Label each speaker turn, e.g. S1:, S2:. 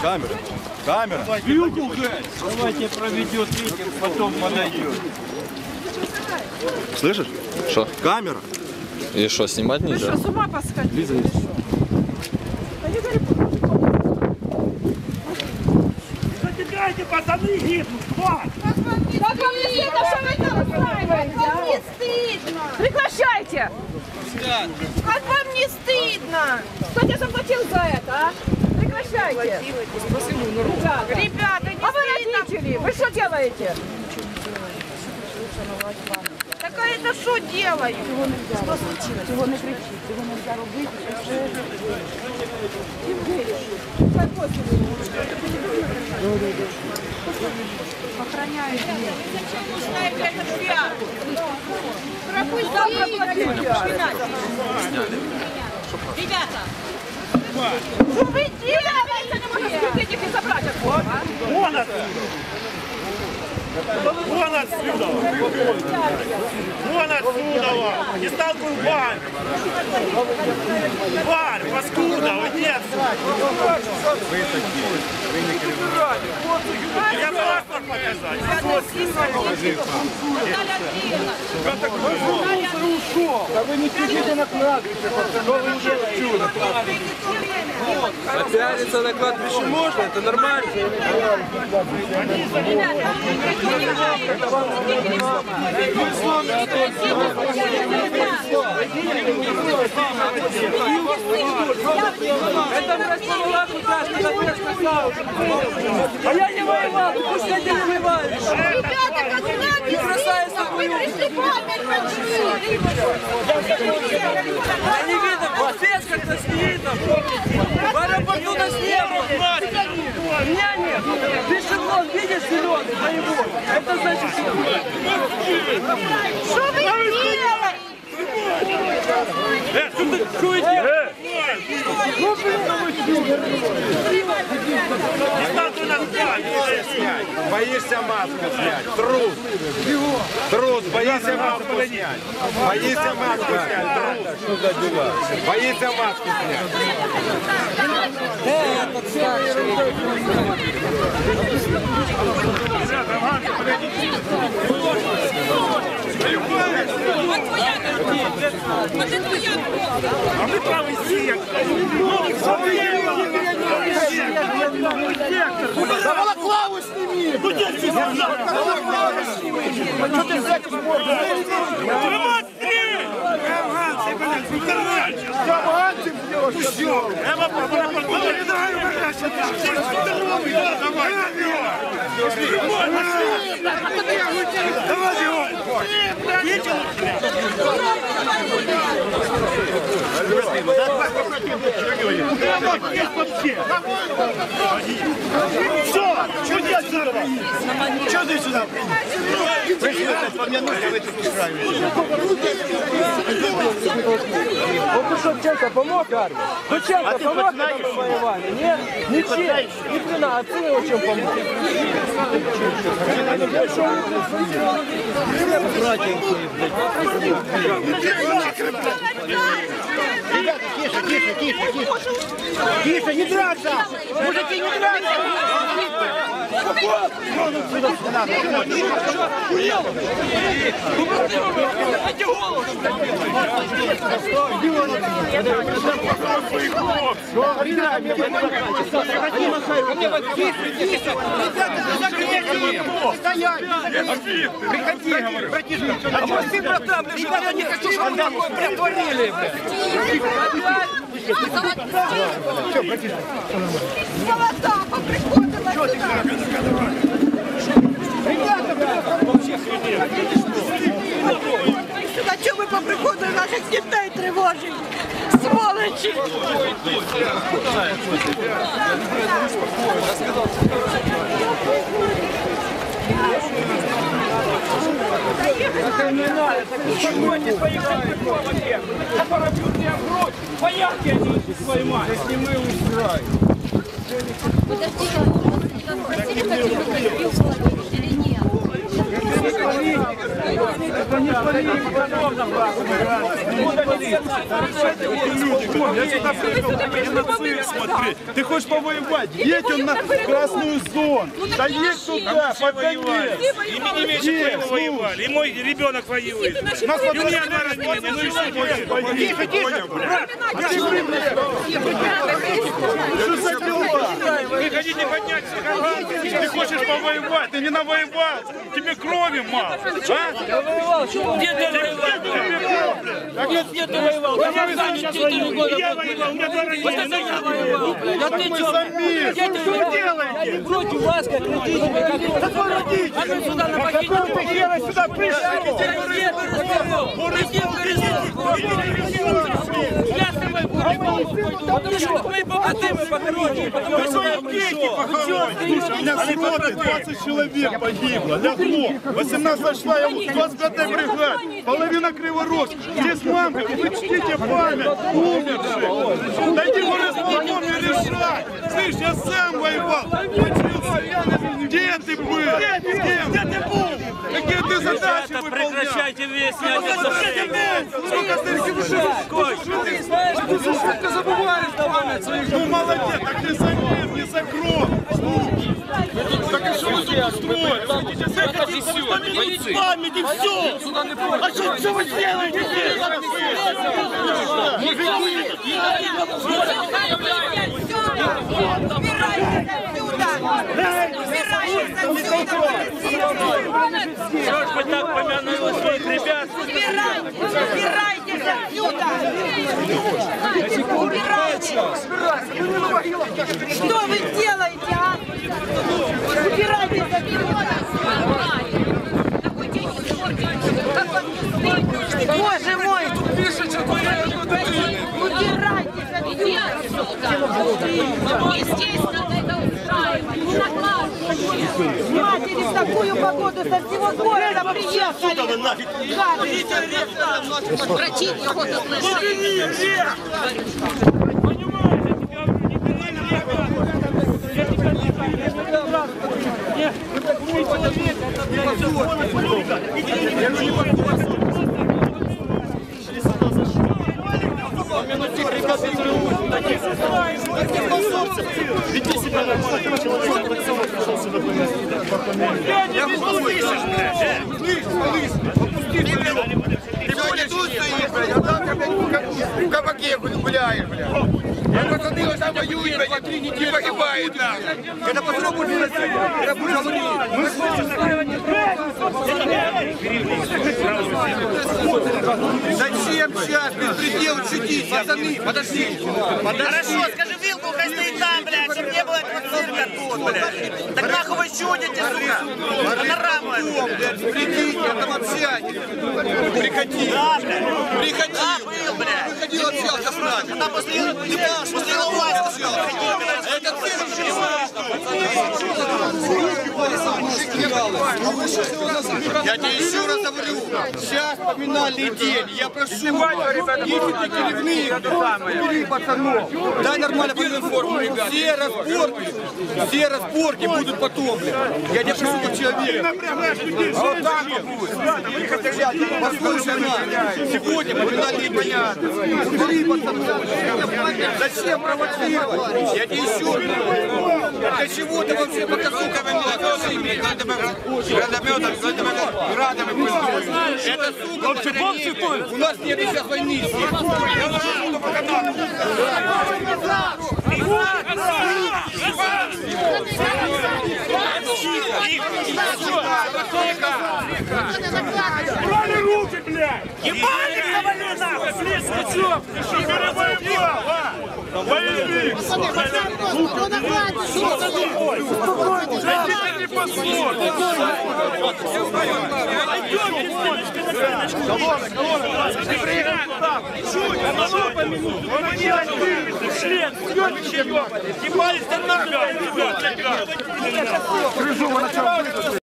S1: Камера. Камера.
S2: Давайте проведет митинг, потом подойдет.
S1: Слышишь?
S3: Что?
S1: Камера.
S3: И что, снимать нельзя?
S4: С ума посходили.
S2: Забегайте, пацаны гибнут, хватит!
S4: Как вам не стыдно, что вы там устраиваете? Как вам не стыдно? Прекращайте! Как вам не стыдно? Кто тебе заплатил за это, а? Прекращайте! Ребята, Ребята не а вы родители, вы что делаете? Так а это что делают? Что случилось? Чого не кричить, чого нельзя робити, Охраняют. Зачем нужна эта пиар? Пропустите. Ребята! Что вы делаете? Не можно спустить их и забрать отсюда, а?
S2: Вон отсюда! Вон отсюда! Вон отсюда! Не сталкивай банк! Тварь, паскуда, уйди отсюда! Я паспорт показать!
S3: Пиариться на кладбище можно, это нормально.
S5: А я не воевал, пусть ты не воеваешь.
S4: Ребята, как нам не стыдно? Вы пришли почтить.
S5: Я не видно, здесь как-то стоит там. В аэропорту нас не было. Меня нет. Пешеход, видишь, зеленый, боевой. Это значит, что...
S4: Что вы делаете?
S2: Э, что ты, что вы делаете? Не сталкивай нас в банк!
S1: Боишься маску снять. Трус. Трус. Боишься маску снять. Боишься маску снять. Трус. Боишься маску снять.
S2: А мы правый сектор!
S1: Да балаклаву сними!
S2: Ну где ты Балаклаву сними! Что ты с этим Афганцы, блядь, ну короче!
S1: Афганцев бьешь!
S2: Все! Я вам попробую! Не дай убирать сюда! Все здоровый! Давай! Давай его! Видел? Все! Что ты отсюда? Что ты сюда?
S5: Вот ты что, Ченко помог армии? Ну, Ченко помог, когда мы воевали? Нет? Ничем. Ни хрена, а ты его чем помог?
S1: Ребята, тише, тише, тише, тише. Тише, не драться! Мужики, не драться! Приходи, говорю. Братишка, а может ты, братан, блин, я не хочу, чтобы вы такое притворили,
S4: Молода, поприходила сюда. Сюда чого ви поприходили наших дітей тривожить? Сволочі!
S5: Не надо, так успокойтесь, поехали прикол вообще. Которые бьют меня в грудь, вояки они эти свои мать. Если мы устраиваем.
S6: Подожди, вас спросили, как его или нет?
S2: Я сюда приехал на геноцид смотреть. Ты хочешь повоевать? Едь он на красную зону. Да едь туда, под конец. Слушай.
S7: воевали. И мой ребенок воюет. И у меня два ранения, ну и что?
S1: Тише, тише, брат.
S2: Что за дела?
S7: Вы хотите поднять всех?
S2: Ты хочешь повоевать, ты не навоевал. Тебе крови мало. А?
S5: Где ты воевал? Нет, где ты воевал? Ты в Афгане 4 года
S7: Я воевал, у меня два ранения. что будет?
S5: Да ты?
S2: Сами.
S5: Где ты воевал? Я против вас, как родители. как вы. А ну сюда на
S1: Какого ты хера сюда пришел?
S5: Я с Ты что, мы побратимы похоронили.
S2: Дети похоронить. Слушай, у меня с роты 20 человек погибло, лягло. 18 шла, я в 25-й бригаде. Половина Криворожка. Здесь мамка, вы чтите память умерших. Дайте в исполком и решать. Слышь, я сам воевал. Где ты был? Где? Выполнял?
S5: Прекращайте весь
S2: Сколько ты забываешь память своих? Ну молодец, так не за мир, не за кровь. Так и что вы тут устроили? Вы хотите все,
S5: память и все. А что, что вы делаете здесь? Что ж вы так помянули своих ребят?
S4: Убирайтесь отсюда! Убирайтесь! Что вы делаете, а? Убирайтесь отсюда! Боже мой! Убирайтесь отсюда!
S6: Естественно.
S4: Матери в такую погоду со всего города приехали!
S6: Врачи не охота слышать.
S1: Сегодня тут блядь, а завтра, блядь, в кабаке гуляешь, блядь. А пацаны вот там воюют, блядь, и погибают. Это попробуй не это будет говорить. Зачем сейчас беспредел чудить, пацаны? Подожди.
S8: Хорошо, скажи, вилку хай стоит там, блядь, чтобы не было тут, блядь. Так нахуй вы чудите, сука? Панораму эту.
S1: Придите, это вообще. Приходи.
S8: Да, блядь.
S1: Приходи.
S8: Да, был, блядь.
S1: Приходи, общался с нами.
S8: Там после, после
S1: ты Я тебе еще раз говорю, сейчас поминальный день. Я прошу, если ты керевник, убери пацанов. Дай нормально военную форму, ребят. Все разборки, все разборки будут потом, блядь. Я тебе прошу, как человек. Вот так будет. Послушай нас. Сегодня поминальный день. Убери пацанов. Зачем провоцировать? Я тебе еще раз говорю. Для чего ты вообще показуха Это сука, у нас нет сейчас войны.
S7: Брали руки, блядь! Ебали, завали нахуй, слез, ты чё? Ты что, перевоевал, а? Колонна, колонна! Ты приехал туда! Чуть, одного по минуту! Он не один, член, съемище ебаный! Ебались там нахуй, ребят! Режу,